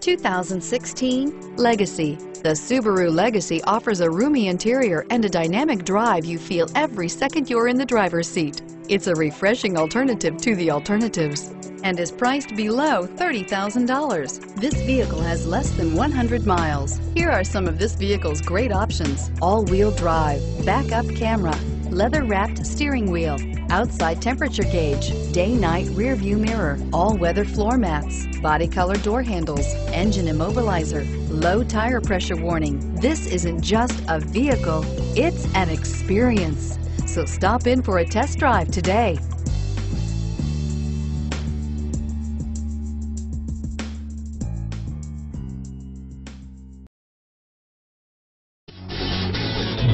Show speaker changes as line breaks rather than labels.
2016 Legacy. The Subaru Legacy offers a roomy interior and a dynamic drive you feel every second you're in the driver's seat. It's a refreshing alternative to the alternatives and is priced below $30,000. This vehicle has less than 100 miles. Here are some of this vehicle's great options. All-wheel drive, backup camera, leather-wrapped steering wheel, outside temperature gauge, day-night rear view mirror, all-weather floor mats, body color door handles, engine immobilizer, low tire pressure warning. This isn't just a vehicle, it's an experience. So stop in for a test drive today.